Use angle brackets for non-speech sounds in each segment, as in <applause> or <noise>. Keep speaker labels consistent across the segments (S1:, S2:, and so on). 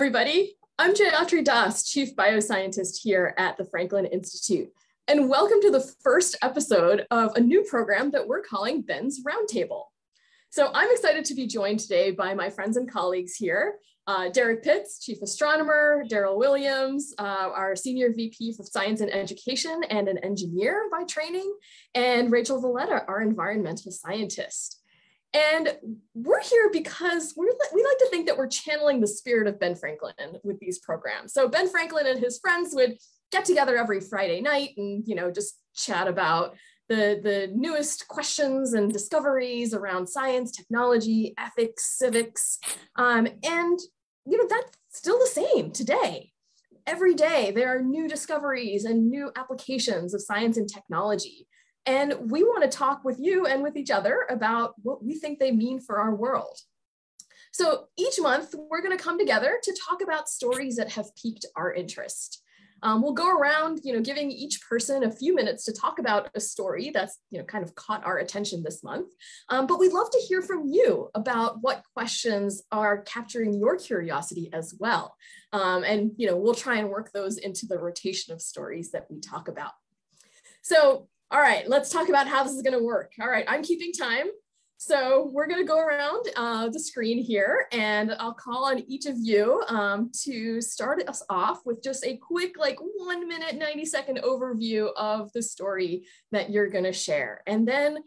S1: everybody. I'm Jayatri Das, Chief Bioscientist here at the Franklin Institute. And welcome to the first episode of a new program that we're calling Ben's Roundtable. So I'm excited to be joined today by my friends and colleagues here. Uh, Derrick Pitts, Chief Astronomer, Darryl Williams, uh, our Senior VP for Science and Education and an engineer by training, and Rachel Valletta, our Environmental Scientist. And we're here because we we like to think that we're channeling the spirit of Ben Franklin with these programs. So Ben Franklin and his friends would get together every Friday night and you know just chat about the, the newest questions and discoveries around science, technology, ethics, civics. Um, and you know that's still the same today. Every day there are new discoveries and new applications of science and technology. And we want to talk with you and with each other about what we think they mean for our world. So each month, we're going to come together to talk about stories that have piqued our interest. Um, we'll go around, you know, giving each person a few minutes to talk about a story that's, you know, kind of caught our attention this month. Um, but we'd love to hear from you about what questions are capturing your curiosity as well. Um, and, you know, we'll try and work those into the rotation of stories that we talk about. So all right, let's talk about how this is gonna work. All right, I'm keeping time. So we're gonna go around uh, the screen here and I'll call on each of you um, to start us off with just a quick like one minute, 90 second overview of the story that you're gonna share. And then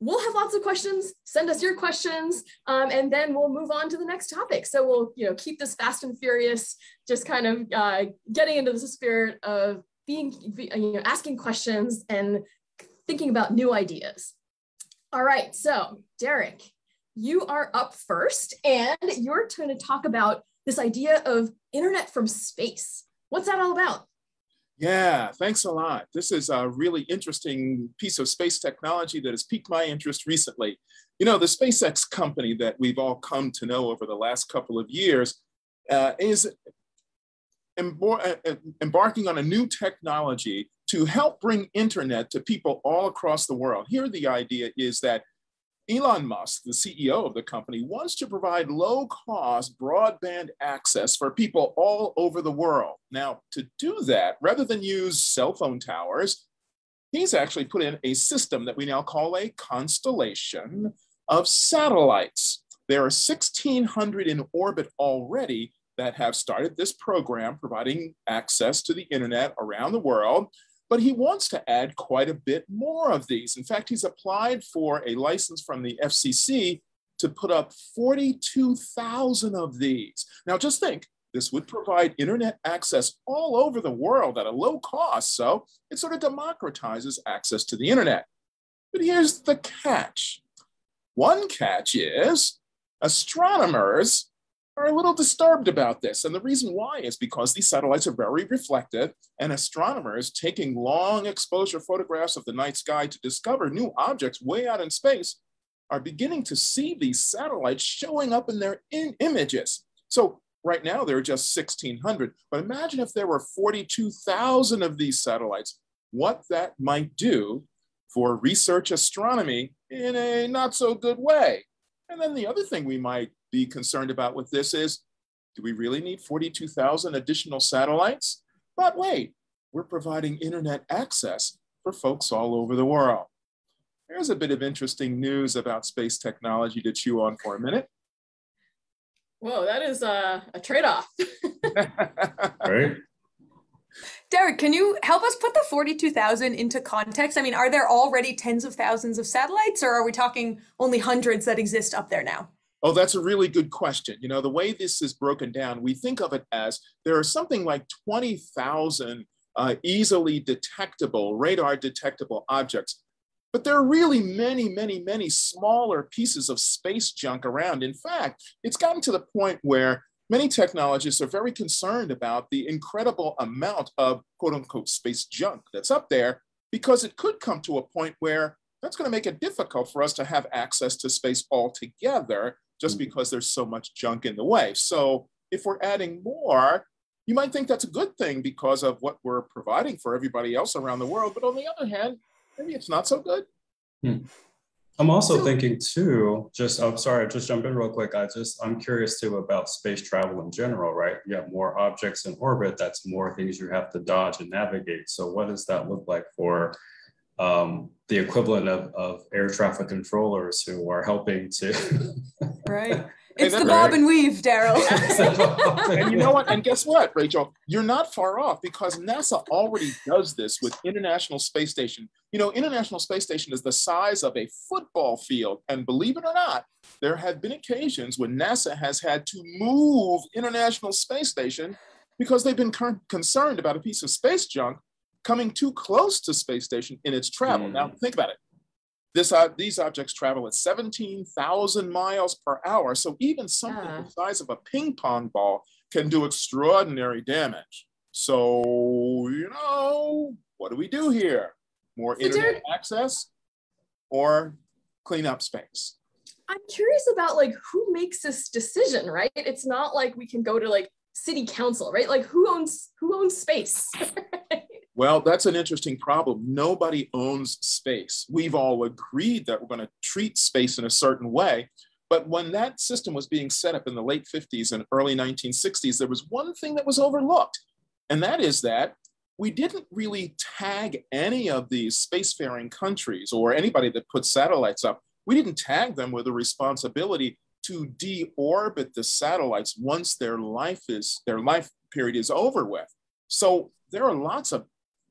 S1: we'll have lots of questions, send us your questions, um, and then we'll move on to the next topic. So we'll you know keep this fast and furious, just kind of uh, getting into the spirit of being, you know, asking questions and thinking about new ideas. All right, so Derrick, you are up first and you're going to talk about this idea of internet from space. What's that all about?
S2: Yeah, thanks a lot. This is a really interesting piece of space technology that has piqued my interest recently. You know, the SpaceX company that we've all come to know over the last couple of years uh, is uh, uh, embarking on a new technology to help bring internet to people all across the world. Here, the idea is that Elon Musk, the CEO of the company, wants to provide low cost broadband access for people all over the world. Now, to do that, rather than use cell phone towers, he's actually put in a system that we now call a constellation of satellites. There are 1,600 in orbit already that have started this program providing access to the internet around the world but he wants to add quite a bit more of these. In fact, he's applied for a license from the FCC to put up 42,000 of these. Now, just think, this would provide internet access all over the world at a low cost, so it sort of democratizes access to the internet. But here's the catch. One catch is astronomers are a little disturbed about this. And the reason why is because these satellites are very reflective, and astronomers taking long exposure photographs of the night sky to discover new objects way out in space are beginning to see these satellites showing up in their in images. So right now there are just 1,600, but imagine if there were 42,000 of these satellites, what that might do for research astronomy in a not so good way. And then the other thing we might be concerned about with this is, do we really need 42,000 additional satellites? But wait, we're providing internet access for folks all over the world. Here's a bit of interesting news about space technology to chew on for a minute.
S1: Whoa, that is a, a trade-off. <laughs>
S3: right?
S4: Derrick, can you help us put the 42,000 into context? I mean, are there already tens of thousands of satellites or are we talking only hundreds that exist up there now?
S2: Oh, that's a really good question. You know, the way this is broken down, we think of it as there are something like 20,000 uh, easily detectable, radar detectable objects. But there are really many, many, many smaller pieces of space junk around. In fact, it's gotten to the point where many technologists are very concerned about the incredible amount of quote unquote space junk that's up there because it could come to a point where that's going to make it difficult for us to have access to space altogether just mm-hmm. because there's so much junk in the way. So if we're adding more, you might think that's a good thing because of what we're providing for everybody else around the world. But on the other hand, maybe it's not so good.
S3: Hmm. I'm also so, thinking too, just I'm sorry, just jump in real quick. I just I'm curious too about space travel in general, right? You have more objects in orbit, that's more things you have to dodge and navigate. So what does that look like for um, the equivalent of, of air traffic controllers who are helping to <laughs>
S4: right <laughs> it's the bob and weave, Darryl. <laughs>
S2: and you know what? And guess what, Rachel? You're not far off because NASA already does this with International Space Station. You know, International Space Station is the size of a football field. And believe it or not, there have been occasions when NASA has had to move International Space Station because they've been concerned about a piece of space junk coming too close to space station in its travel. Mm. Now, think about it. This, uh, these objects travel at 17,000 miles per hour. So even something yeah. the size of a ping pong ball can do extraordinary damage. So, you know, what do we do here? More so internet Derrick, access or clean up space?
S1: I'm curious about like who makes this decision, right? It's not like we can go to like city council, right? Like who owns who owns space? <laughs>
S2: Well, that's an interesting problem. Nobody owns space. We've all agreed that we're going to treat space in a certain way. But when that system was being set up in the late 50s and early 1960s, there was one thing that was overlooked. And that is that we didn't really tag any of these spacefaring countries or anybody that put satellites up. We didn't tag them with a responsibility to deorbit the satellites once their life is their life period is over with. So there are lots of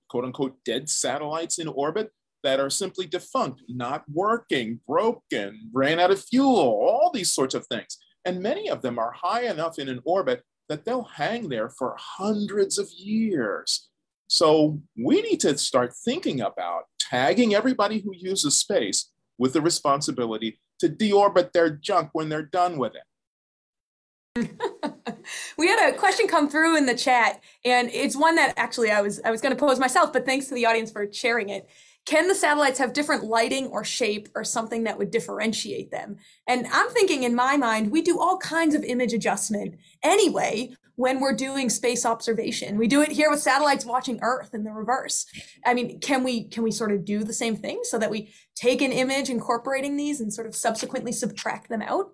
S2: quote unquote dead satellites in orbit that are simply defunct, not working, broken, ran out of fuel, all these sorts of things. And many of them are high enough in an orbit that they'll hang there for hundreds of years. So we need to start thinking about tagging everybody who uses space with the responsibility to deorbit their junk when they're done with it.
S4: We had a question come through in the chat and it's one that actually I was I was going to pose myself but thanks to the audience for sharing it. Can the satellites have different lighting or shape or something that would differentiate them? And I'm thinking in my mind we do all kinds of image adjustment anyway when we're doing space observation. We do it here with satellites watching Earth in the reverse. I mean, can we can we sort of do the same thing so that we take an image incorporating these and sort of subsequently subtract them out?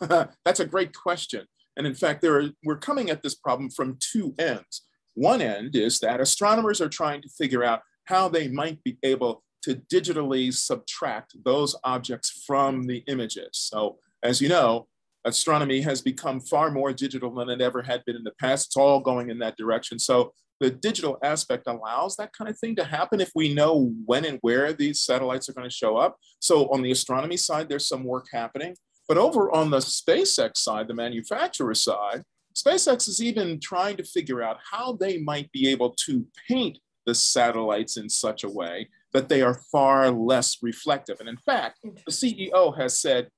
S4: <laughs>
S2: That's a great question. And in fact, are, we're coming at this problem from two ends. One end is that astronomers are trying to figure out how they might be able to digitally subtract those objects from the images. So as you know, astronomy has become far more digital than it ever had been in the past. It's all going in that direction. So the digital aspect allows that kind of thing to happen if we know when and where these satellites are going to show up. So on the astronomy side, there's some work happening. But over on the SpaceX side, the manufacturer side, SpaceX is even trying to figure out how they might be able to paint the satellites in such a way that they are far less reflective. And in fact, the CEO has said,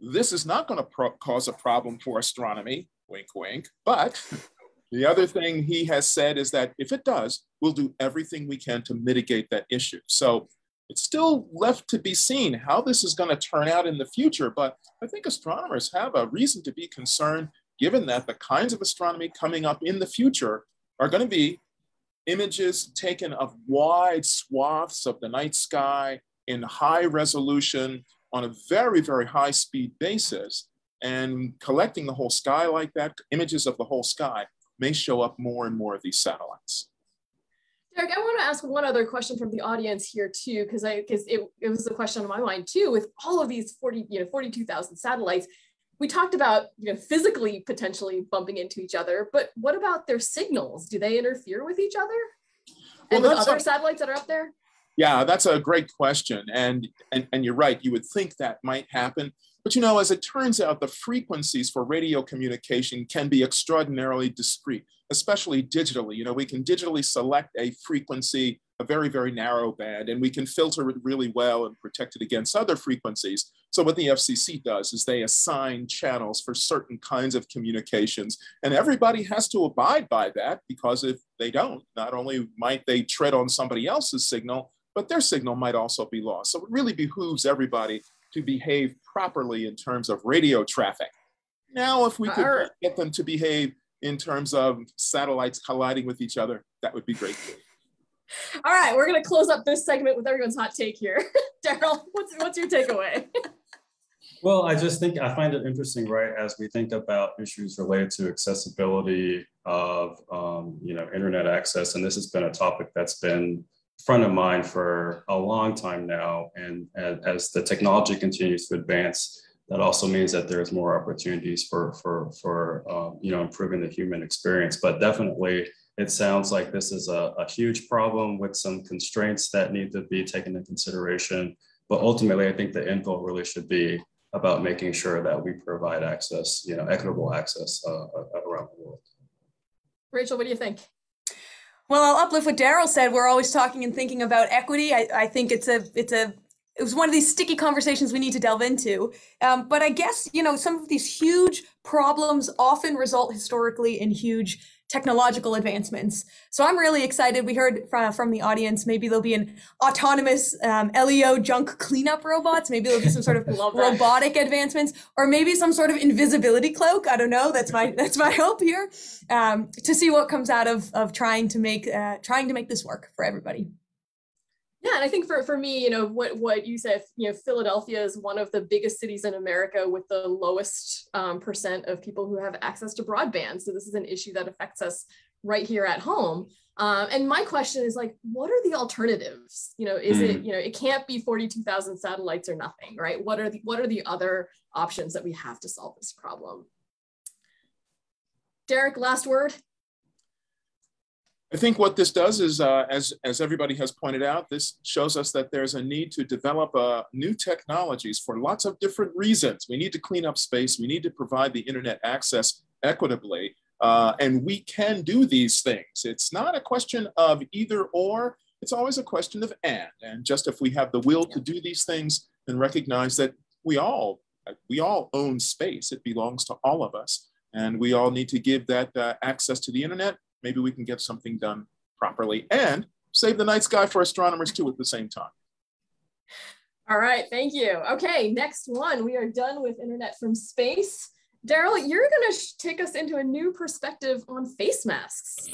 S2: this is not going to cause a problem for astronomy, wink, wink. But the other thing he has said is that if it does, we'll do everything we can to mitigate that issue. So it's still left to be seen how this is going to turn out in the future, but I think astronomers have a reason to be concerned given that the kinds of astronomy coming up in the future are going to be images taken of wide swaths of the night sky in high resolution on a very, very high speed basis. And collecting the whole sky like that, images of the whole sky may show up more and more of these satellites.
S1: Derrick, I want to ask one other question from the audience here too, because I because it, it was a question on my mind too. With all of these 40, you know, 42,000 satellites, we talked about you know physically potentially bumping into each other, but what about their signals? Do they interfere with each other? And well, with other a, satellites that are up there?
S2: Yeah, that's a great question. And, and and you're right, you would think that might happen. But you know, as it turns out, the frequencies for radio communication can be extraordinarily discrete, especially digitally. You know, we can digitally select a frequency, a very, very narrow band, and we can filter it really well and protect it against other frequencies. So what the FCC does is they assign channels for certain kinds of communications, and everybody has to abide by that because if they don't, not only might they tread on somebody else's signal, but their signal might also be lost. So it really behooves everybody to behave properly in terms of radio traffic. Now, if we could get them to behave in terms of satellites colliding with each other, that would be great. <laughs>
S1: All right, we're gonna close up this segment with everyone's hot take here. <laughs> Darryl, what's what's your takeaway? <laughs>
S3: Well, I just think I find it interesting, right, as we think about issues related to accessibility of, um, you know, internet access, and this has been a topic that's been front of mind for a long time now. And, and as the technology continues to advance, that also means that there's more opportunities for for for um, you know improving the human experience. But definitely, it sounds like this is a, a huge problem with some constraints that need to be taken into consideration. But ultimately, I think the end goal really should be about making sure that we provide access, you know, equitable access uh, around the world.
S1: Rachel, what do you think?
S4: Well, I'll uplift what Darryl said. We're always talking and thinking about equity. I, I think it's a it's a it was one of these sticky conversations we need to delve into. Um, but I guess you know some of these huge problems often result historically in huge technological advancements. So I'm really excited. We heard from, from the audience, maybe there'll be an autonomous um, LEO junk cleanup robots. Maybe there'll be some sort of <laughs> robotic advancements, or maybe some sort of invisibility cloak. I don't know. That's my <laughs> that's my hope here. Um, to see what comes out of of trying to make uh, trying to make this work for everybody.
S1: Yeah, and I think for, for me, you know, what, what you said, you know, Philadelphia is one of the biggest cities in America with the lowest um, percent of people who have access to broadband. So this is an issue that affects us right here at home. Um, and my question is like, what are the alternatives? You know, is mm. it, you know, it can't be 42,000 satellites or nothing, right? What are the, what are the other options that we have to solve this problem? Derrick, last word.
S2: I think what this does is, uh, as, as everybody has pointed out, this shows us that there's a need to develop uh, new technologies for lots of different reasons. We need to clean up space. We need to provide the internet access equitably. Uh, and we can do these things. It's not a question of either or, it's always a question of and. And just if we have the will to do these things, and recognize that we all, we all own space. It belongs to all of us. And we all need to give that uh, access to the internet maybe we can get something done properly and save the night sky for astronomers too at the same time.
S1: All right, thank you. Okay, next one. We are done with internet from space. Darryl, you're going to take us into a new perspective on face masks.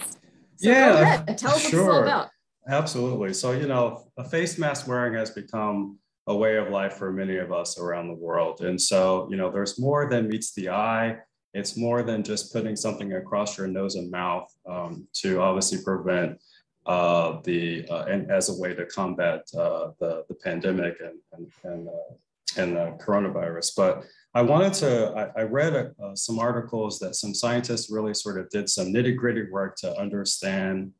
S3: So yeah,
S1: tell us sure. what it's all about.
S3: Absolutely. So, you know, a face mask wearing has become a way of life for many of us around the world. And so, you know, there's more than meets the eye. It's more than just putting something across your nose and mouth um, to obviously prevent uh, the uh, and as a way to combat uh, the the pandemic and and and, uh, and the coronavirus. But I wanted to I, I read uh, some articles that some scientists really sort of did some nitty gritty work to understand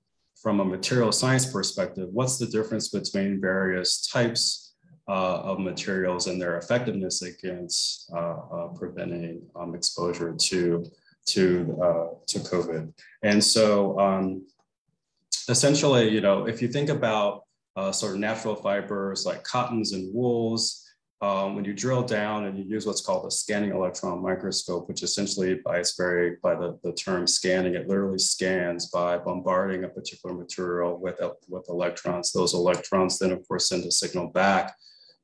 S3: from a material science perspective what's the difference between various types of materials and their effectiveness against uh, uh, preventing um, exposure to to uh, to COVID. And so, um, essentially, you know, if you think about uh, sort of natural fibers like cottons and wools, um, when you drill down and you use what's called a scanning electron microscope, which essentially by its very by the, the term scanning, it literally scans by bombarding a particular material with, with electrons. Those electrons then of course send a signal back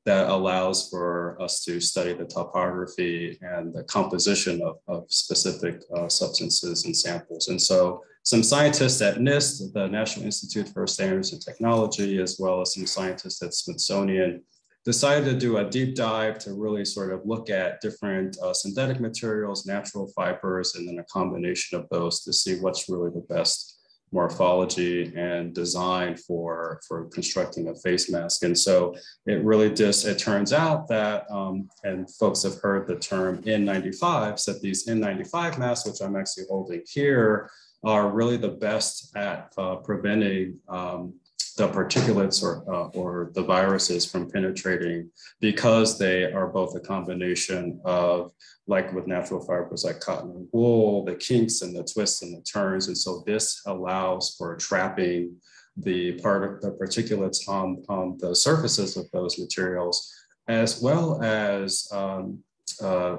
S3: that allows for us to study the topography and the composition of, of specific uh, substances and samples. And so some scientists at NIST, the National Institute for Standards and Technology, as well as some scientists at Smithsonian, decided to do a deep dive to really sort of look at different uh, synthetic materials, natural fibers, and then a combination of those to see what's really the best morphology and design for, for constructing a face mask. And so it really just, it turns out that, um, and folks have heard the term N95, so these N95 masks, which I'm actually holding here, are really the best at uh, preventing um, the particulates or, uh, or the viruses from penetrating because they are both a combination of like with natural fibers like cotton and wool, the kinks and the twists and the turns. And so this allows for trapping the part of the particulates on, on the surfaces of those materials, as well as um, uh,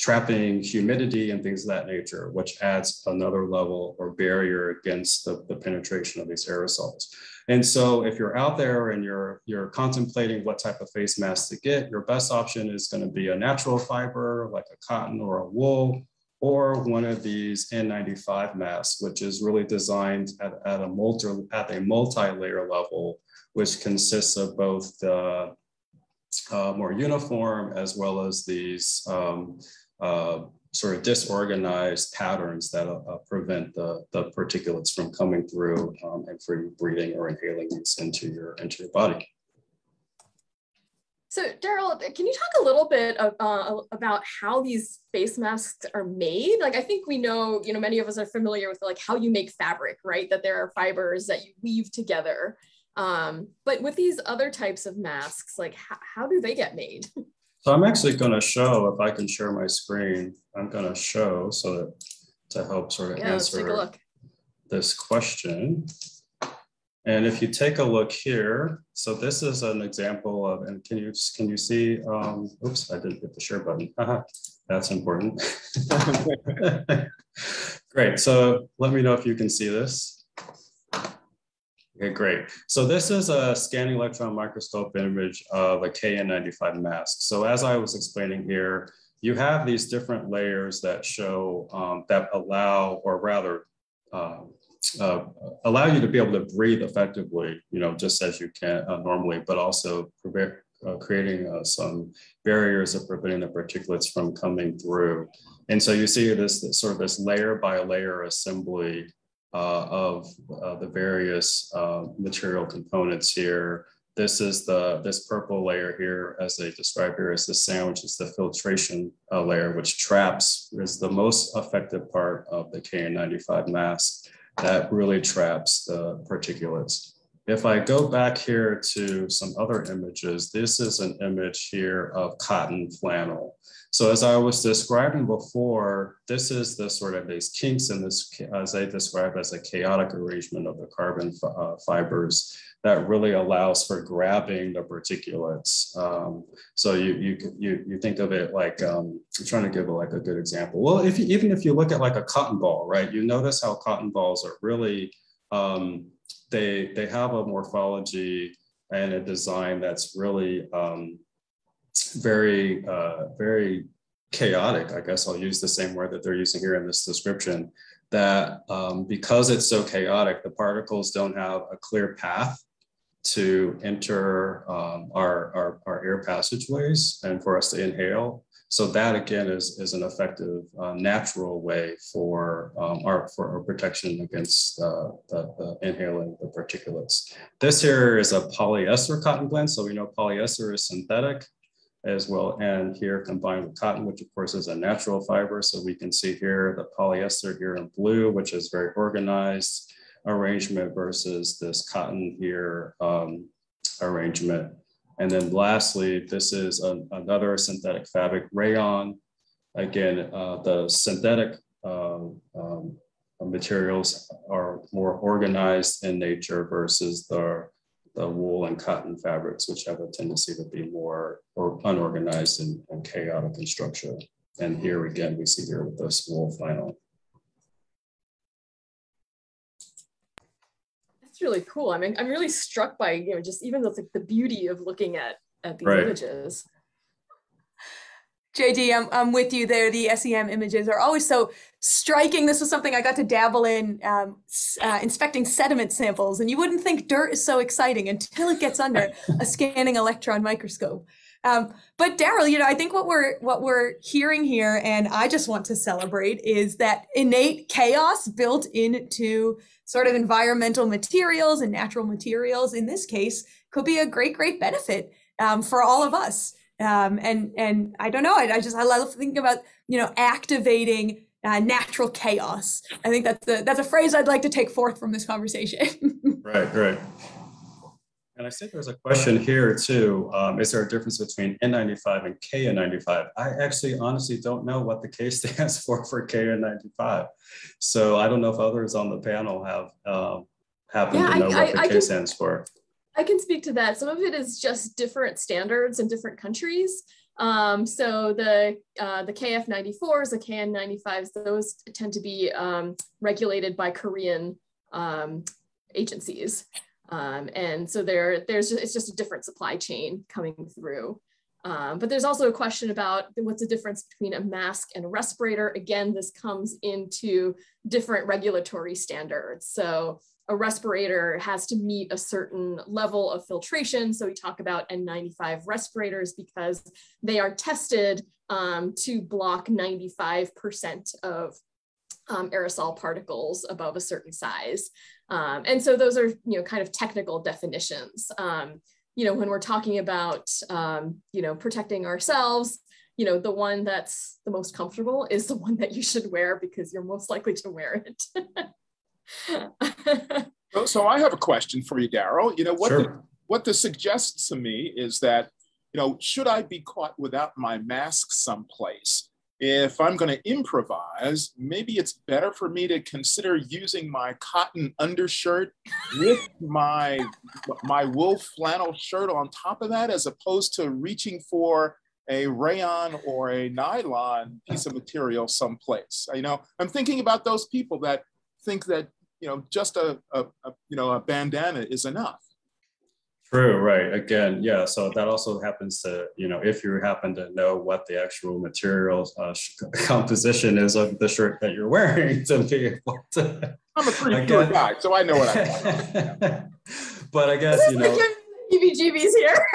S3: trapping humidity and things of that nature, which adds another level or barrier against the, the penetration of these aerosols. And so if you're out there and you're, you're contemplating what type of face mask to get, your best option is gonna be a natural fiber like a cotton or a wool, or one of these N95 masks, which is really designed at, at a multi at a multi-layer level, which consists of both the uh, more uniform as well as these um, uh, sort of disorganized patterns that uh, prevent the, the particulates from coming through um, and for you breathing or inhaling these into your into your body.
S1: So Darryl, can you talk a little bit of, uh, about how these face masks are made? Like, I think we know, you know, many of us are familiar with like how you make fabric, right? That there are fibers that you weave together. Um, but with these other types of masks, like how, how do they get made? <laughs>
S3: So I'm actually going to show, if I can share my screen, I'm going to show so that to help sort of
S1: yeah,
S3: answer this question. And if you take a look here, so this is an example of, and can you can you see, um, oops, I didn't hit the share button. That's important. <laughs> <laughs> Great, so let me know if you can see this. Okay, great. So this is a scanning electron microscope image of a KN95 mask. So as I was explaining here, you have these different layers that show, um, that allow, or rather, uh, uh, allow you to be able to breathe effectively, you know, just as you can uh, normally, but also uh, creating uh, some barriers of preventing the particulates from coming through. And so you see this, this sort of this layer by layer assembly Uh, of uh, the various uh, material components here. This is the this purple layer here, as they describe here, is the sandwich, is the filtration uh, layer, which traps is the most effective part of the KN95 mask that really traps the particulates. If I go back here to some other images, this is an image here of cotton flannel. So as I was describing before, this is the sort of these kinks in this, as I describe as a chaotic arrangement of the carbon uh, fibers that really allows for grabbing the particulates. Um, so you, you, you, you think of it like, um, I'm trying to give a, like a good example. Well, if you, even if you look at like a cotton ball, right, you notice how cotton balls are really, um, they, they have a morphology and a design that's really um, very, uh, very chaotic. I guess I'll use the same word that they're using here in this description that um, because it's so chaotic, the particles don't have a clear path to enter um, our, our, our, air passageways and for us to inhale. So that again is, is an effective uh, natural way for um, our for our protection against uh, the, the, inhaling the particulates. This here is a polyester cotton blend. So we know polyester is synthetic as well. And here combined with cotton, which of course is a natural fiber. So we can see here the polyester here in blue, which is very organized arrangement versus this cotton here um, arrangement. And then lastly, this is a, another synthetic fabric rayon. Again, uh, the synthetic uh, um, materials are more organized in nature versus the, the wool and cotton fabrics, which have a tendency to be more or unorganized and, and chaotic in structure. And here again, we see here with this wool flannel.
S1: That's really cool. I mean, I'm really struck by, you know, just even the, like, the beauty of looking at, at these right. images.
S4: JD, I'm, I'm with you there. The SEM images are always so striking. This was something I got to dabble in um, uh, inspecting sediment samples, and you wouldn't think dirt is so exciting until it gets under a scanning electron microscope. Um, but Darryl, you know, I think what we're what we're hearing here, and I just want to celebrate, is that innate chaos built into sort of environmental materials and natural materials. In this case, could be a great, great benefit um, for all of us. Um, and and I don't know, I, I just I love thinking about you know activating uh, natural chaos. I think that's a, that's a phrase I'd like to take forth from this conversation. <laughs>
S3: right, right. And I think there's a question here too. Um, is there a difference between N95 and KN95? I actually honestly don't know what the K <laughs> stands for for KN95. So I don't know if others on the panel have um, happen yeah, to know I, what I, the I K can, stands for.
S1: I can speak to that. Some of it is just different standards in different countries. Um, so the uh, the KF94s, the KN95s, those tend to be um, regulated by Korean um, agencies. Um, and so there, there's just, it's just a different supply chain coming through. Um, but there's also a question about what's the difference between a mask and a respirator. Again, this comes into different regulatory standards. So a respirator has to meet a certain level of filtration. So we talk about N95 respirators because they are tested um, to block 95% of um, aerosol particles above a certain size. Um, and so those are, you know, kind of technical definitions. Um, you know, when we're talking about, um, you know, protecting ourselves, you know, the one that's the most comfortable is the one that you should wear because you're most likely to wear
S2: it. <laughs> so, so, I have a question for you, Darryl. You know, what,
S3: sure.
S2: the, what this suggests to me is that, you know, should I be caught without my mask someplace? if I'm going to improvise, maybe it's better for me to consider using my cotton undershirt with my my wool flannel shirt on top of that, as opposed to reaching for a rayon or a nylon piece of material someplace. You know, I'm thinking about those people that think that you know just a, a, a you know a bandana is enough.
S3: True, right. Again, yeah. So that also happens to, you know, if you happen to know what the actual materials uh, <laughs> composition is of the shirt that you're wearing <laughs> to be able to. <laughs>
S2: I'm a pretty pure guy, so I know what I'm talking
S3: about. but I guess, you know.
S1: EBGBs here.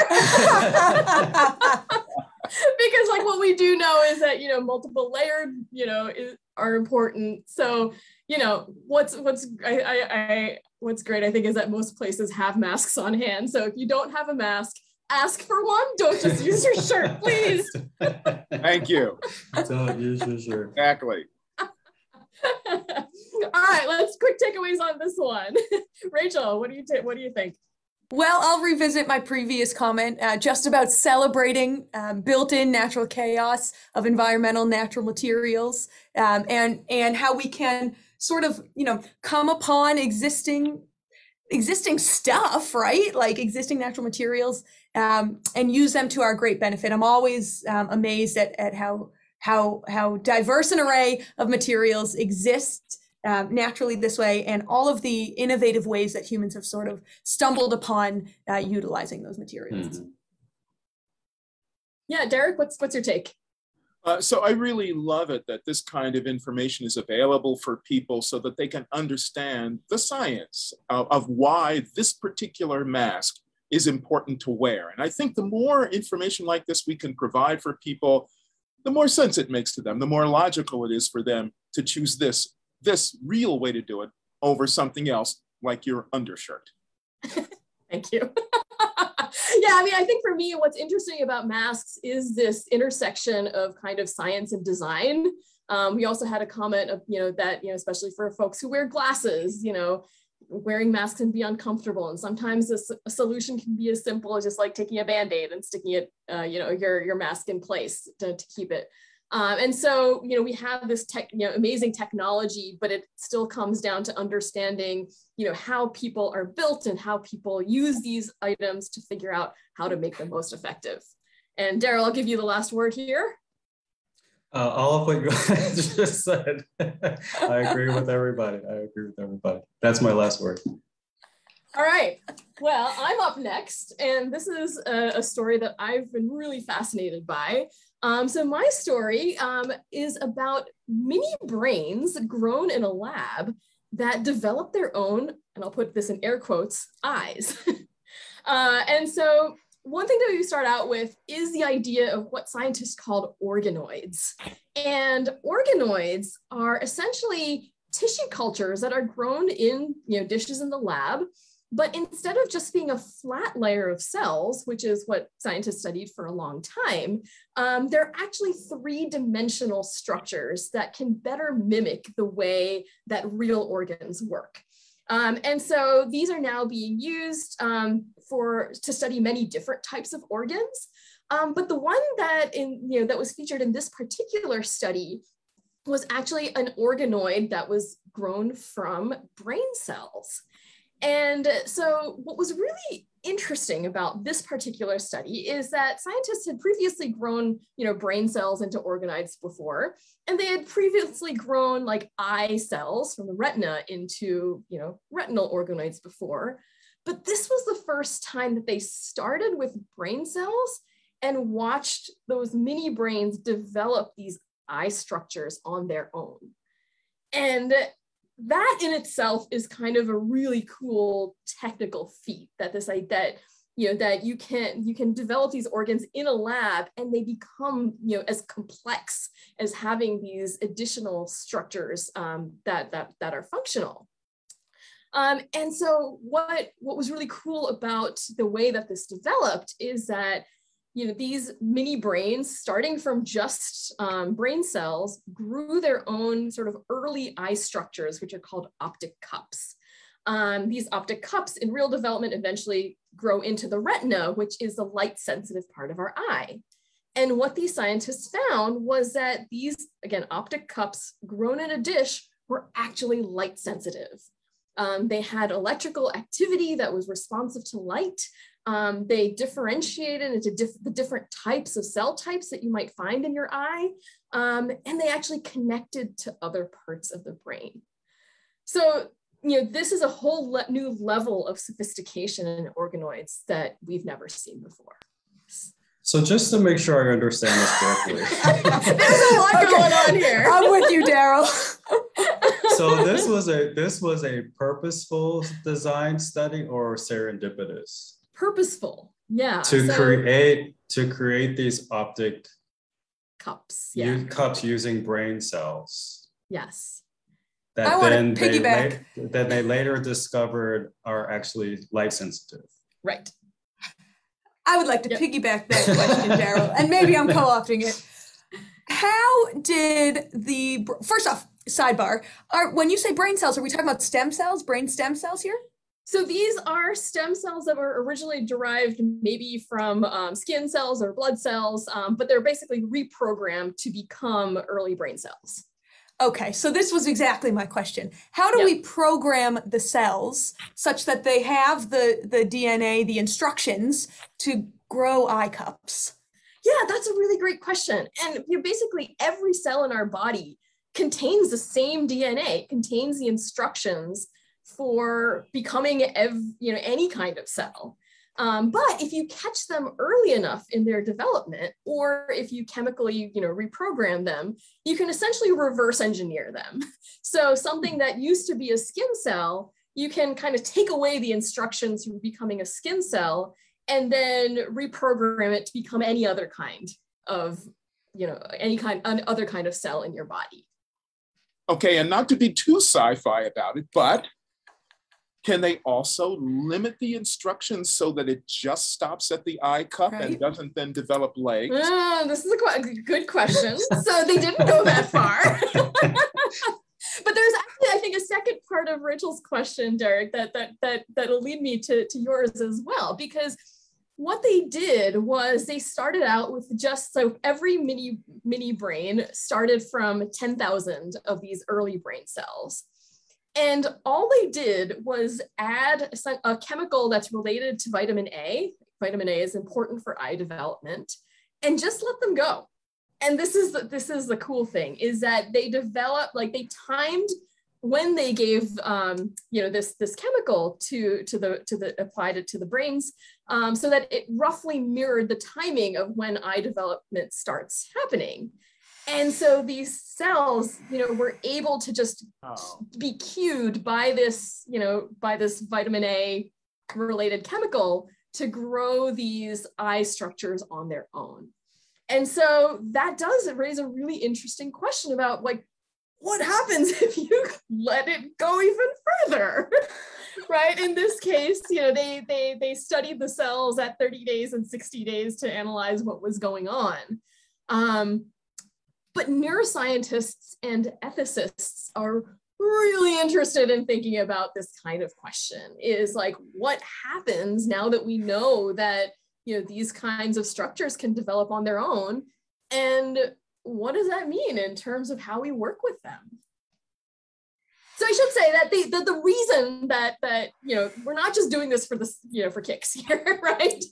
S1: because like what we do know is that, you know, multiple layered, you know, is, are important. So, you know, what's, what's, I, I, I what's great, I think, is that most places have masks on hand. So if you don't have a mask, ask for one. Don't just use your shirt, please. <laughs>
S2: Thank you.
S3: Don't use your shirt.
S2: Exactly. <laughs>
S1: All right, let's quick takeaways on this one. <laughs> Rachel, what do you what do you think?
S4: Well, I'll revisit my previous comment uh, just about celebrating um, built-in natural chaos of environmental natural materials um, and and how we can sort of you know come upon existing existing stuff right? Like existing natural materials um, and use them to our great benefit. I'm always um, amazed at, at how how how diverse an array of materials exist um, naturally this way and all of the innovative ways that humans have sort of stumbled upon uh, utilizing those materials. Mm-hmm.
S1: yeah derrick what's what's your take
S2: uh, so I really love it that this kind of information is available for people so that they can understand the science of, of why this particular mask is important to wear. And I think the more information like this we can provide for people, the more sense it makes to them, the more logical it is for them to choose this, this real way to do it over something else like your undershirt. <laughs>
S1: Thank you. <laughs> yeah, I mean, I think for me, what's interesting about masks is this intersection of kind of science and design. Um, we also had a comment of, you know, that, you know, especially for folks who wear glasses, you know, wearing masks can be uncomfortable. And sometimes a, a solution can be as simple as just like taking a band-aid and sticking it, uh, you know, your, your mask in place to, to keep it um, and so, you know, we have this tech, you know, amazing technology, but it still comes down to understanding, you know, how people are built and how people use these items to figure out how to make them most effective. And Darryl, I'll give you the last word here.
S3: Uh, all of what you <laughs> just said, <laughs> I agree with everybody. I agree with everybody. That's my last word.
S1: All right. Well, I'm up next, and this is a, a, story that I've been really fascinated by. Um, so my story um, is about mini brains grown in a lab that develop their own, and I'll put this in air quotes, eyes. <laughs> uh, and so one thing that we start out with is the idea of what scientists called organoids. And organoids are essentially tissue cultures that are grown in you know, dishes in the lab but instead of just being a flat layer of cells, which is what scientists studied for a long time, um, they're actually three dimensional structures that can better mimic the way that real organs work. Um, and so these are now being used um, for to study many different types of organs. Um, but the one that in you know that was featured in this particular study was actually an organoid that was grown from brain cells. And so what was really interesting about this particular study is that scientists had previously grown, you know, brain cells into organoids before, and they had previously grown like eye cells from the retina into, you know, retinal organoids before. But this was the first time that they started with brain cells and watched those mini brains develop these eye structures on their own. And that in itself is kind of a really cool technical feat that this that you know that you can you can develop these organs in a lab and they become you know as complex as having these additional structures um, that that that are functional. Um, and so what what was really cool about the way that this developed is that you know, these mini brains, starting from just um, brain cells, grew their own sort of early eye structures, which are called optic cups. Um, these optic cups in real development eventually grow into the retina, which is the light sensitive part of our eye. And what these scientists found was that these, again, optic cups grown in a dish were actually light sensitive. Um, they had electrical activity that was responsive to light. Um, they differentiated into diff the different types of cell types that you might find in your eye, um, and they actually connected to other parts of the brain. So, you know, this is a whole le new level of sophistication in organoids that we've never seen before.
S3: So just to make sure I understand this <laughs> correctly.
S1: There's a lot okay. going on here.
S4: I'm with you, Darryl. <laughs>
S3: so this was a this was a purposeful design study or serendipitous?
S1: purposeful. Yeah.
S3: To so, create to create these optic
S1: cups. Yeah.
S3: cups using brain cells.
S1: Yes.
S3: That I then they la- that they later discovered are actually light sensitive.
S1: Right.
S4: I would like to yep. piggyback that question, Darryl, and maybe I'm co-opting it. <laughs> How did the first off sidebar? Are when you say brain cells, are we talking about stem cells, brain stem cells here?
S1: So these are stem cells that were originally derived maybe from um, skin cells or blood cells, um, but they're basically reprogrammed to become early brain cells.
S4: Okay, so this was exactly my question. How do yep. we program the cells such that they have the, the DNA, the instructions to grow eye cups?
S1: Yeah, that's a really great question. And you know, basically every cell in our body contains the same DNA, contains the instructions for becoming ev- you know any kind of cell. Um, but if you catch them early enough in their development, or if you chemically, you know, reprogram them, you can essentially reverse engineer them. <laughs> So something that used to be a skin cell, you can kind of take away the instructions from becoming a skin cell and then reprogram it to become any other kind of, you know, any kind, other kind of cell in your body.
S2: Okay, and not to be too sci-fi about it, but can they also limit the instructions so that it just stops at the eye cup right. and doesn't then develop legs?
S1: Uh, this is a qu- good question. so they didn't go that far. <laughs> but there's actually, I think, a second part of Rachel's question, Derrick, that that that that'll lead me to, to yours as well, because what they did was they started out with just so every mini mini brain started from 10,000 of these early brain cells. And all they did was add a chemical that's related to vitamin A. Vitamin A is important for eye development, and just let them go. And this is the, this is the cool thing is that they developed like they timed when they gave um, you know this this chemical to to the to the applied it to the brains um, so that it roughly mirrored the timing of when eye development starts happening. And so these cells, you know, were able to just oh. be cued by this, you know, by this vitamin A related chemical to grow these eye structures on their own. And so that does raise a really interesting question about like, what happens <laughs> if you let it go even further? <laughs> right? In this case, you know, they they they studied the cells at 30 days and 60 days to analyze what was going on. Um, but neuroscientists and ethicists are really interested in thinking about this kind of question is like what happens now that we know that you know these kinds of structures can develop on their own and what does that mean in terms of how we work with them so I should say that the, the, the reason that that you know we're not just doing this for this you know for kicks <laughs> here, right?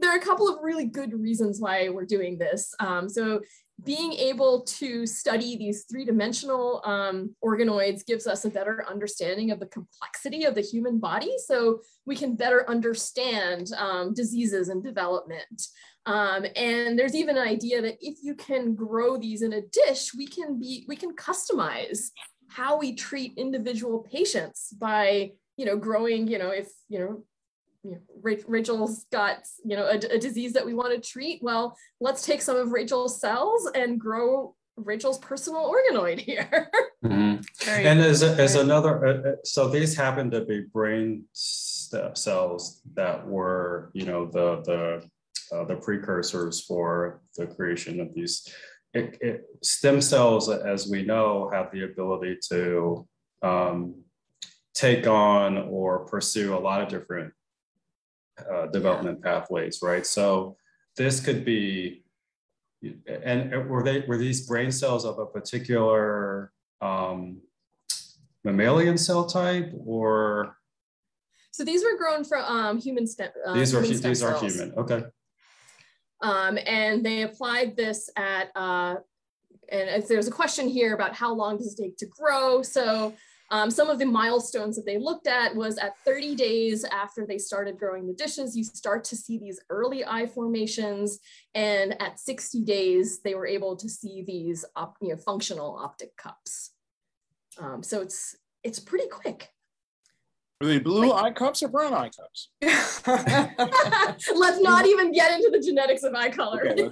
S1: there are a couple of really good reasons why we're doing this. Um, so being able to study these three-dimensional um, organoids gives us a better understanding of the complexity of the human body. So we can better understand um, diseases and development. Um, and there's even an idea that if you can grow these in a dish, we can be we can customize how we treat individual patients by you know growing you know if you know you know, Rachel's got, you know, a, a, disease that we want to treat. Well, let's take some of Rachel's cells and grow Rachel's personal organoid here. <laughs>
S3: mm-hmm. And as, as another, uh, uh, so these happen to be brain stem cells that were, you know, the the uh, the precursors for the creation of these. It, it, stem cells, as we know, have the ability to um, take on or pursue a lot of different uh, development pathways, right? So this could be, and were they were these brain cells of a particular um, mammalian cell type or?
S1: So these were grown from um, human stem.
S3: Uh, these are these cells. are human. Okay.
S1: Um, and they applied this at, uh, and there's a question here about how long does it take to grow. So um, some of the milestones that they looked at was at 30 days after they started growing the dishes, you start to see these early eye formations. And at 60 days, they were able to see these you know, functional optic cups. Um, so it's, it's pretty quick.
S2: Are they blue like, eye cups or brown eye cups? <laughs>
S1: Let's <laughs> not even get into the genetics of eye color. Okay, <laughs>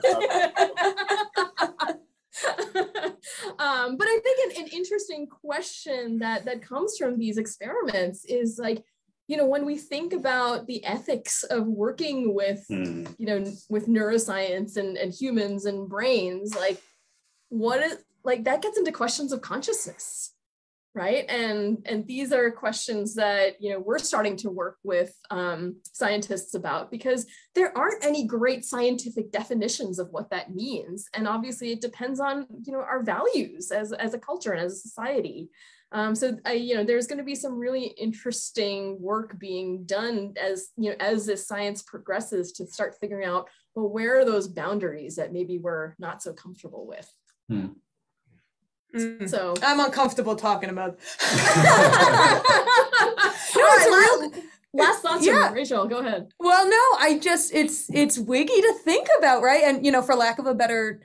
S1: um, but I think an, an interesting question that that comes from these experiments is like, you know, when we think about the ethics of working with, hmm. you know, with neuroscience and, and humans and brains, like what is like that gets into questions of consciousness right? And and these are questions that you know we're starting to work with um, scientists about because there aren't any great scientific definitions of what that means. And obviously it depends on you know our values as as a culture and as a society. Um, so I, you know there's going to be some really interesting work being done as you know as this science progresses to start figuring out well where are those boundaries that maybe we're not so comfortable with? Hmm.
S4: Mm. So I'm uncomfortable talking about. <laughs> <laughs>
S1: no, real, last thoughts yeah. from Rachel. Go ahead.
S4: Well, no, I just it's it's wiggy to think about, right? And you know, for lack of a better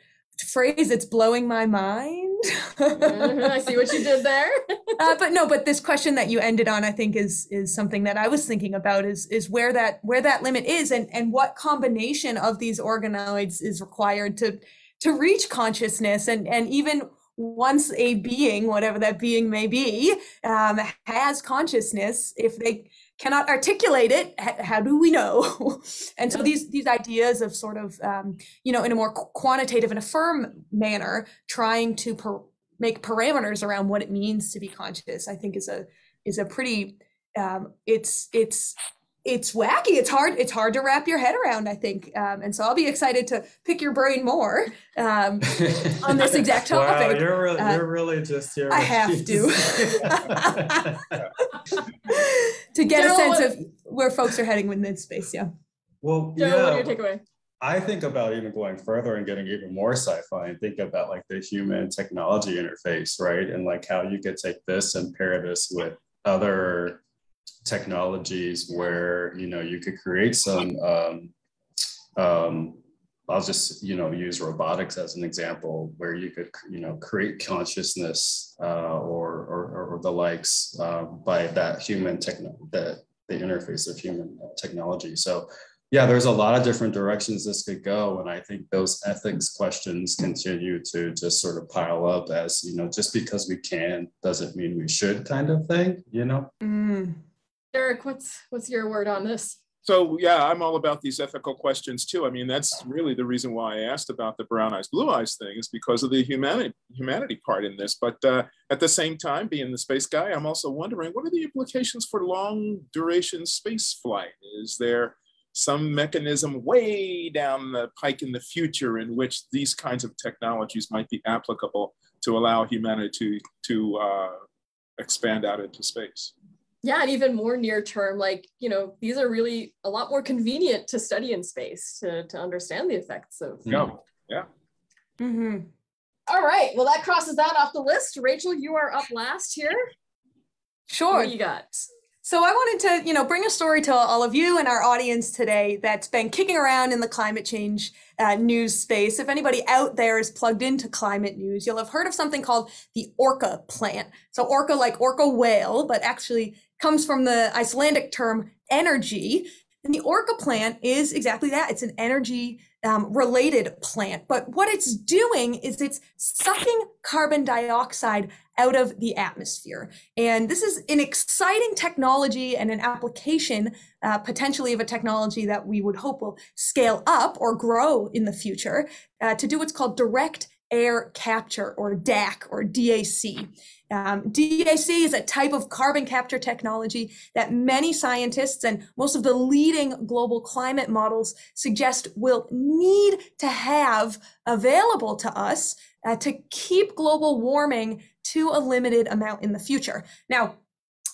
S4: phrase, it's blowing my mind.
S1: mm-hmm, I see what you did there. <laughs>
S4: uh, but no, but this question that you ended on, I think, is is something that I was thinking about is is where that where that limit is, and and what combination of these organoids is required to to reach consciousness, and and even once a being, whatever that being may be, um, has consciousness, if they cannot articulate it, how do we know? <laughs> and so these these ideas of sort of um, you know in a more quantitative and a firm manner, trying to per- make parameters around what it means to be conscious, I think is a is a pretty um, it's it's it's wacky. It's hard. It's hard to wrap your head around. I think, um, and so I'll be excited to pick your brain more um, <laughs> on this exact topic.
S3: wow, you're really, uh, you're really just here.
S4: I have <laughs> to <laughs> to get a sense of where folks are heading within space. Yeah.
S3: Well,
S1: Joe,
S3: yeah.
S1: What are your takeaway?
S3: I think about even going further and getting even more sci-fi and think about like the human technology interface, right? And like how you could take this and pair this with other technologies where you know you could create some um, um, I'll just you know use robotics as an example where you could you know create consciousness uh, or, or, or the likes uh, by that human techno the the interface of human technology. So yeah, there's a lot of different directions this could go, and I think those ethics questions continue to just sort of pile up as you know just because we can doesn't mean we should kind of thing, you know.
S1: Mm. Derrick, what's what's your word on this?
S2: So yeah, I'm all about these ethical questions too. I mean, that's really the reason why I asked about the brown eyes, blue eyes thing is because of the humanity humanity part in this. But uh, at the same time, being the space guy, I'm also wondering what are the implications for long duration space flight? Is there some mechanism way down the pike in the future in which these kinds of technologies might be applicable to allow humanity to to uh, expand out into space?
S1: Yeah and even more near term like you know these are really a lot more convenient to study in space to, to understand the effects of
S2: yeah yeah
S1: Mm-hmm. All right. Well, that crosses that off the list. Rachel, you are up last here.
S4: Sure.
S1: What you got?
S4: So I wanted to, you know, bring a story to all of you and our audience today that's been kicking around in the climate change uh, news space. If anybody out there is plugged into climate news, you'll have heard of something called the orca plant. So orca like orca whale, but actually comes from the Icelandic term energy. And the orca plant is exactly that. It's an energy um, related plant. But what it's doing is it's sucking carbon dioxide out of the atmosphere. And this is an exciting technology and an application uh, potentially of a technology that we would hope will scale up or grow in the future uh, to do what's called direct air capture or DAC or DAC. Um, DAC is a type of carbon capture technology that many scientists and most of the leading global climate models suggest will need to have available to us uh, to keep global warming to a limited amount in the future. Now,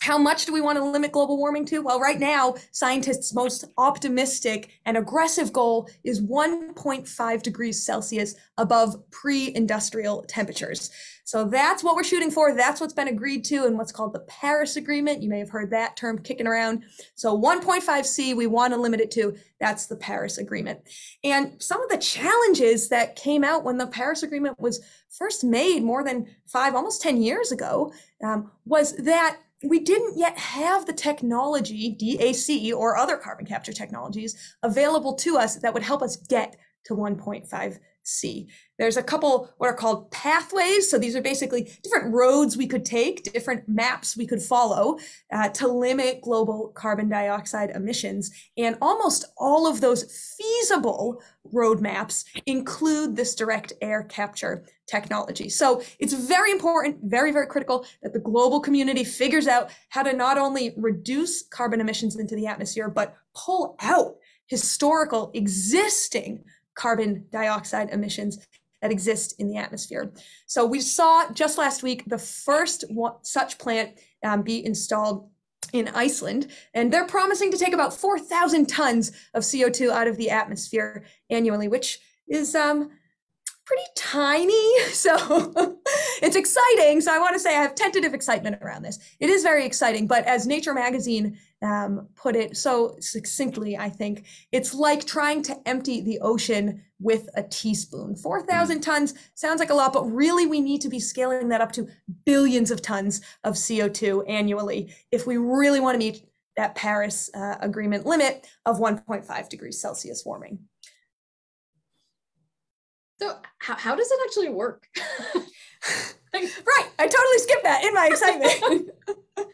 S4: how much do we want to limit global warming to? Well, right now, scientists' most optimistic and aggressive goal is 1.5 degrees Celsius above pre industrial temperatures. So that's what we're shooting for. That's what's been agreed to in what's called the Paris Agreement. You may have heard that term kicking around. So 1.5 C, we want to limit it to. That's the Paris Agreement. And some of the challenges that came out when the Paris Agreement was first made more than five, almost 10 years ago, um, was that we didn't yet have the technology, DAC or other carbon capture technologies available to us that would help us get to 1.5 C. There's a couple what are called pathways. So these are basically different roads we could take, different maps we could follow uh, to limit global carbon dioxide emissions. And almost all of those feasible roadmaps include this direct air capture technology. So it's very important, very, very critical that the global community figures out how to not only reduce carbon emissions into the atmosphere, but pull out historical existing carbon dioxide emissions that exist in the atmosphere. So we saw just last week the first such plant um, be installed in Iceland, and they're promising to take about 4,000 tons of CO2 out of the atmosphere annually, which is um, pretty tiny. <laughs> So <laughs> it's exciting. So I want to say I have tentative excitement around this. It is very exciting, but as Nature Magazine um, put it so succinctly, I think it's like trying to empty the ocean with a teaspoon. 4,000 mm. tons sounds like a lot, but really we need to be scaling that up to billions of tons of CO2 annually if we really want to meet that Paris uh, Agreement limit of 1.5 degrees Celsius warming.
S1: So how, how does it actually work? <laughs> <laughs>
S4: right, I totally skipped that in my excitement. <laughs>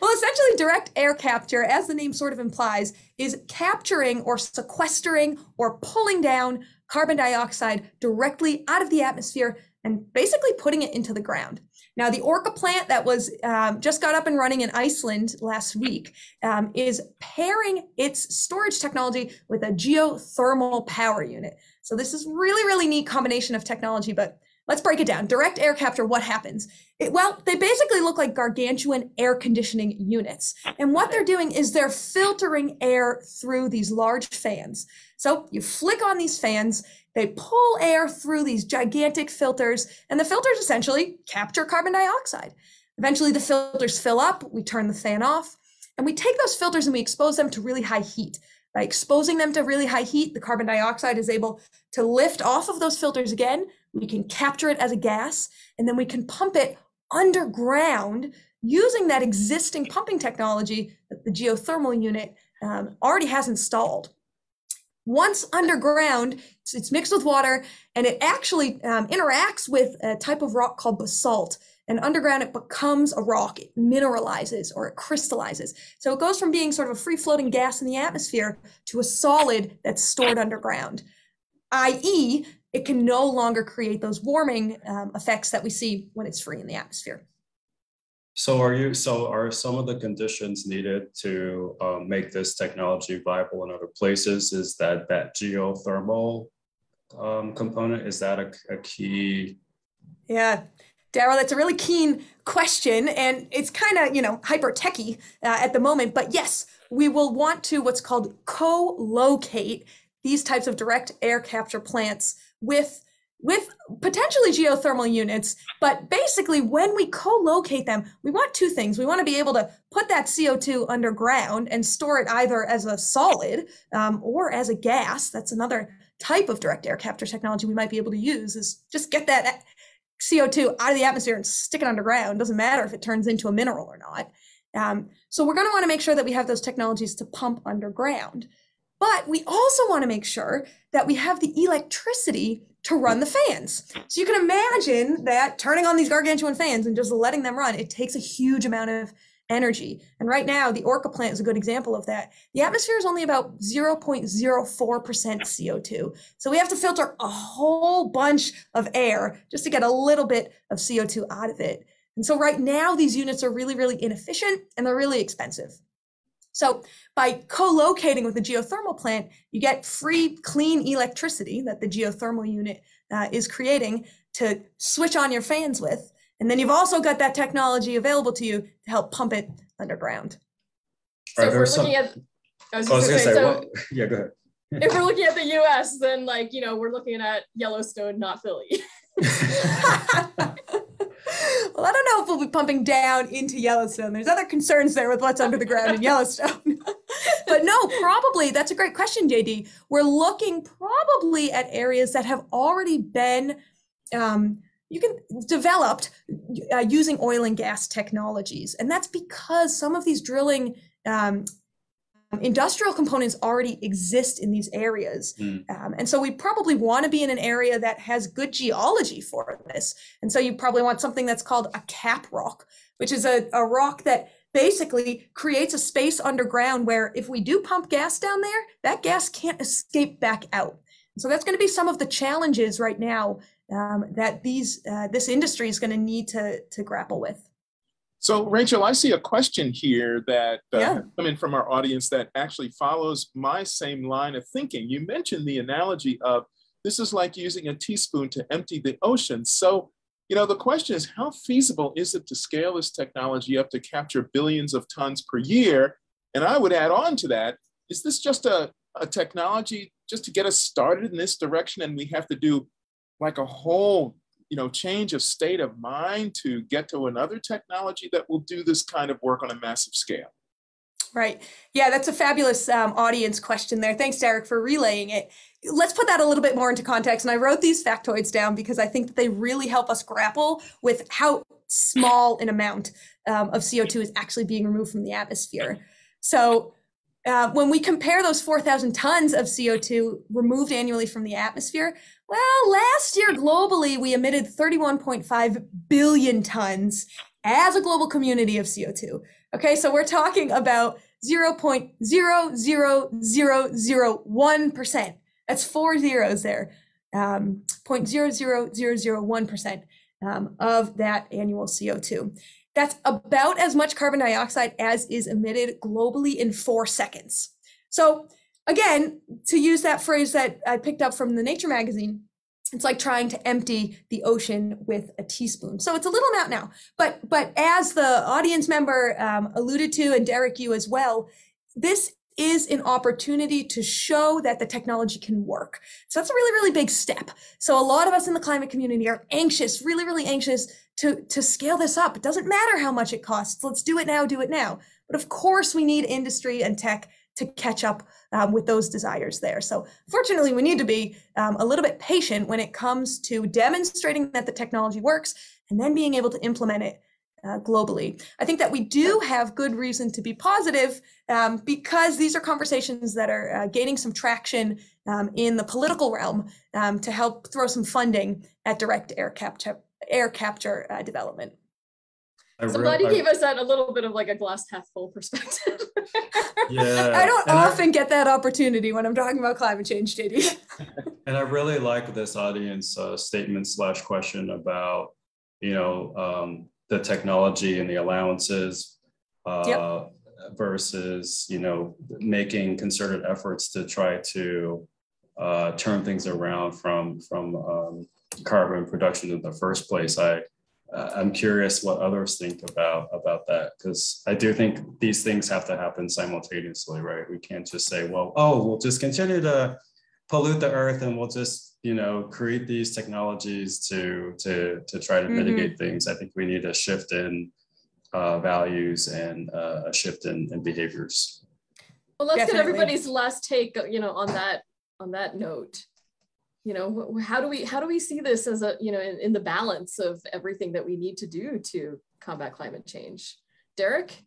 S4: well, essentially, direct air capture, as the name sort of implies, is capturing or sequestering or pulling down carbon dioxide directly out of the atmosphere and basically putting it into the ground. Now, the Orca plant that was um, just got up and running in Iceland last week um, is pairing its storage technology with a geothermal power unit. So this is really, really neat combination of technology, but let's break it down. Direct air capture, what happens? It, well, they basically look like gargantuan air conditioning units. And what they're doing is they're filtering air through these large fans. So you flick on these fans, they pull air through these gigantic filters, and the filters essentially capture carbon dioxide. Eventually, the filters fill up, we turn the fan off, and we take those filters and we expose them to really high heat. By exposing them to really high heat, the carbon dioxide is able to lift off of those filters again. We can capture it as a gas, and then we can pump it underground using that existing pumping technology that the geothermal unit um, already has installed. Once underground, it's mixed with water and it actually um, interacts with a type of rock called basalt. And underground it becomes a rock. It mineralizes or it crystallizes. So it goes from being sort of a free floating gas in the atmosphere to a solid that's stored underground i.e it can no longer create those warming um, effects that we see when it's free in the atmosphere.
S3: So are you so are some of the conditions needed to um, make this technology viable in other places? Is that that geothermal um, component is that a, a key?
S4: Yeah. Darryl, that's a really keen question, and it's kind of you know hyper techy uh, at the moment. But yes, we will want to what's called co-locate these types of direct air capture plants with with potentially geothermal units. But basically, when we co locate them, we want two things. We want to be able to put that CO2 underground and store it either as a solid um, or as a gas. That's another type of direct air capture technology we might be able to use is just get that CO2 out of the atmosphere and stick it underground. Doesn't matter if it turns into a mineral or not. Um, so we're going to want to make sure that we have those technologies to pump underground. But we also want to make sure that we have the electricity to run the fans. So you can imagine that turning on these gargantuan fans and just letting them run, it takes a huge amount of energy. And right now, the Orca plant is a good example of that. The atmosphere is only about 0.04% CO2. So we have to filter a whole bunch of air just to get a little bit of CO2 out of it. And so right now, these units are really, really inefficient and they're really expensive. So by co-locating with the geothermal plant, you get free, clean electricity that the geothermal unit uh, is creating to switch on your fans with. And then you've also got that technology available to you to help pump it underground.
S1: So if we're looking some... at, I was, I was gonna, say, say so <laughs>
S3: yeah, go ahead.
S1: if we're looking at the US, then like, you know, we're looking at Yellowstone, not Philly. <laughs> <laughs>
S4: well, I don't know if we'll be pumping down into Yellowstone. There's other concerns there with what's under the ground in Yellowstone. <laughs> but no, probably that's a great question, JD. We're looking probably at areas that have already been um, you can developed uh, using oil and gas technologies, and that's because some of these drilling um, industrial components already exist in these areas. Mm. Um, and so we probably want to be in an area that has good geology for this. And so you probably want something that's called a cap rock, which is a, a rock that basically creates a space underground where if we do pump gas down there, that gas can't escape back out. So that's going to be some of the challenges right now um, that these uh, this industry is going to need to to grapple with.
S2: So, Rachel, I see a question here that uh, yeah. coming from our audience that actually follows my same line of thinking. You mentioned the analogy of this is like using a teaspoon to empty the ocean. So, you know, the question is how feasible is it to scale this technology up to capture billions of tons per year? And I would add on to that is this just a, a technology just to get us started in this direction? And we have to do like a whole you know change of state of mind to get to another technology that will do this kind of work on a massive scale.
S4: Right. Yeah that's a fabulous um, audience question there. Thanks derrick for relaying it. Let's put that a little bit more into context and i wrote these factoids down because i think that they really help us grapple with how small an amount um, of co2 is actually being removed from the atmosphere. So uh, when we compare those 4,000 tons of CO2 removed annually from the atmosphere, well, last year globally, we emitted 31.5 billion tons as a global community of CO2. Okay, so we're talking about 0.00001%. That's four zeros there. Um, 0.00001% um, of that annual CO2. That's about as much carbon dioxide as is emitted globally in four seconds. So, again, to use that phrase that I picked up from the Nature magazine, it's like trying to empty the ocean with a teaspoon. So it's a little amount now, but but as the audience member um, alluded to, and Derrick, you as well, this is an opportunity to show that the technology can work. So that's a really, really big step. So a lot of us in the climate community are anxious, really, really anxious to, to scale this up. It doesn't matter how much it costs. Let's do it now, do it now. But of course, we need industry and tech to catch up um, with those desires there. So fortunately, we need to be um, a little bit patient when it comes to demonstrating that the technology works and then being able to implement it uh, globally. I think that we do have good reason to be positive um, because these are conversations that are uh, gaining some traction um, in the political realm um, to help throw some funding at direct air capture air capture uh, development.
S1: I so glad you gave us that a little bit of like a glass half full perspective. <laughs>
S3: yeah,
S4: I don't often I, get that opportunity when I'm talking about climate change, JD. <laughs>
S3: and I really like this audience uh, statement slash question about you know um, the technology and the allowances uh, yep. versus you know making concerted efforts to try to uh, turn things around from from um, carbon production in the first place. I uh, I'm curious what others think about about that because I do think these things have to happen simultaneously, right? We can't just say, well, oh, we'll just continue to pollute the earth and we'll just you know, create these technologies to to to try to mm-hmm. mitigate things. I think we need a shift in uh, values and uh, a shift in, in behaviors.
S1: Well, let's Definitely. get everybody's last take, you know, on that on that note. You know, how do we how do we see this as a you know in, in the balance of everything that we need to do to combat climate change? Derrick.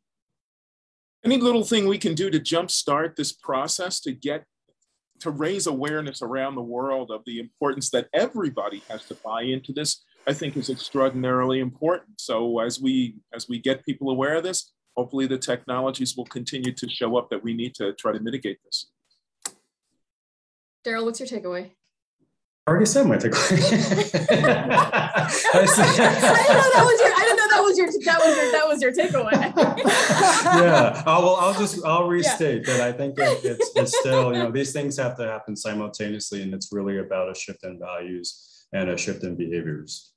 S2: Any little thing we can do to jumpstart this process to get to raise awareness around the world of the importance that everybody has to buy into this, I think is extraordinarily important. So as we as we get people aware of this, hopefully the technologies will continue to show up that we need to try to mitigate this.
S1: Darryl, what's your takeaway?
S3: I already said my takeaway.
S1: I, didn't know that was your. I didn't know that was your. That was your. That was your takeaway. <laughs>
S3: yeah. Oh, well, I'll just. I'll restate yeah. that. I think it, it's, it's still. You know, these things have to happen simultaneously, and it's really about a shift in values and a shift in behaviors.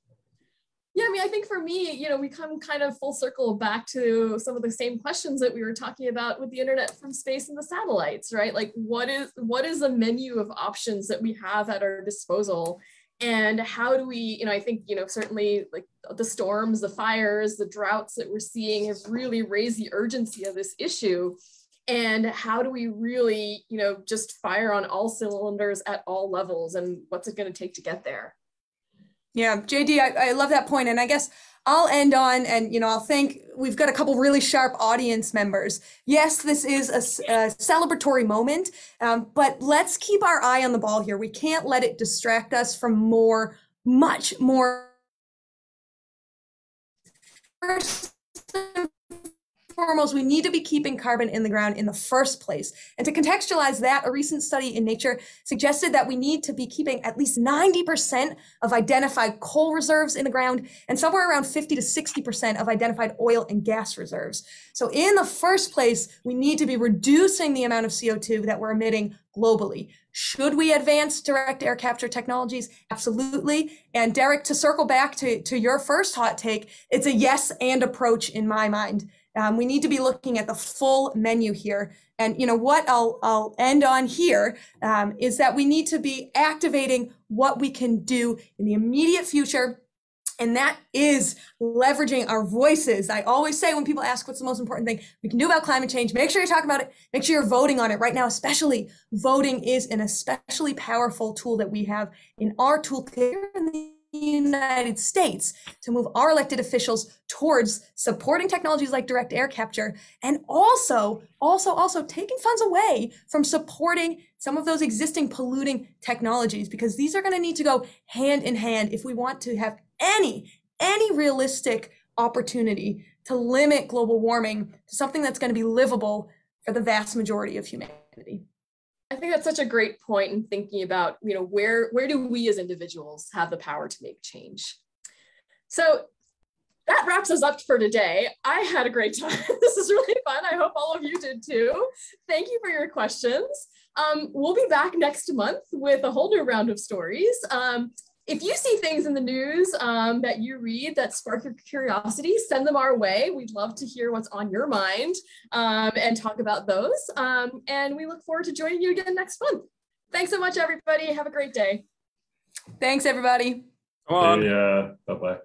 S1: Yeah, I mean, I think for me, you know, we come kind of full circle back to some of the same questions that we were talking about with the internet from space and the satellites, right? Like what is what is a menu of options that we have at our disposal? And how do we, you know, I think, you know, certainly like the storms, the fires, the droughts that we're seeing have really raised the urgency of this issue. And how do we really, you know, just fire on all cylinders at all levels? And what's it going to take to get there?
S4: Yeah, JD, I, I love that point. And I guess I'll end on, and you know, I'll thank. we've got a couple really sharp audience members. Yes, this is a, a celebratory moment, um, but let's keep our eye on the ball here. We can't let it distract us from more, much more. First foremost, we need to be keeping carbon in the ground in the first place. And to contextualize that, a recent study in Nature suggested that we need to be keeping at least 90% of identified coal reserves in the ground and somewhere around 50 to 60% of identified oil and gas reserves. So, in the first place, we need to be reducing the amount of CO2 that we're emitting globally. Should we advance direct air capture technologies? Absolutely. And Derrick, to circle back to, to your first hot take, it's a yes and approach in my mind. Um, we need to be looking at the full menu here. And you know what I'll, I'll end on here um, is that we need to be activating what we can do in the immediate future. And that is leveraging our voices. I always say when people ask what's the most important thing we can do about climate change, make sure you're talking about it. Make sure you're voting on it right now, especially voting is an especially powerful tool that we have in our toolkit in the United States to move our elected officials towards supporting technologies like direct air capture and also also also taking funds away from supporting some of those existing polluting technologies because these are going to need to go hand in hand if we want to have any any realistic opportunity to limit global warming to something that's going to be livable for the vast majority of humanity.
S1: I think that's such a great point in thinking about, you know, where where do we as individuals have the power to make change? So that wraps us up for today. I had a great time. <laughs> this is really fun. I hope all of you did too. Thank you for your questions. Um, we'll be back next month with a whole new round of stories. Um, if you see things in the news um, that you read that spark your curiosity, send them our way. We'd love to hear what's on your mind um, and talk about those. Um, and we look forward to joining you again next month. Thanks so much, everybody. Have a great day.
S4: Thanks, everybody.
S3: Come on. Yeah. Bye bye.